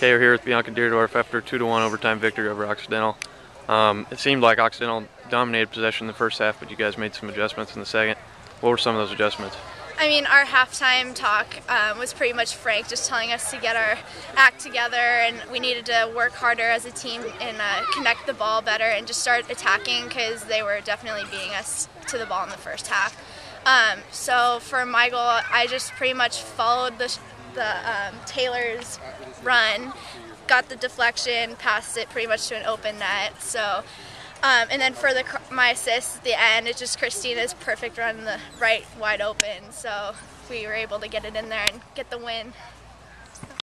Okay, we're here with Bianca Deardorff after a 2 to 1 overtime victory over Occidental. Um, it seemed like Occidental dominated possession in the first half, but you guys made some adjustments in the second. What were some of those adjustments? I mean, our halftime talk um, was pretty much Frank just telling us to get our act together and we needed to work harder as a team and uh, connect the ball better and just start attacking because they were definitely beating us to the ball in the first half. Um, so for my goal, I just pretty much followed the, the um, Taylor's run, got the deflection, passed it pretty much to an open net. So um, and then for the my assist at the end, it's just Christina's perfect run the right wide open. So we were able to get it in there and get the win.